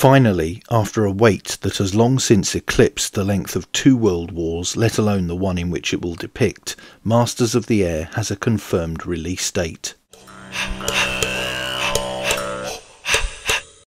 Finally, after a wait that has long since eclipsed the length of two world wars, let alone the one in which it will depict, Masters of the Air has a confirmed release date.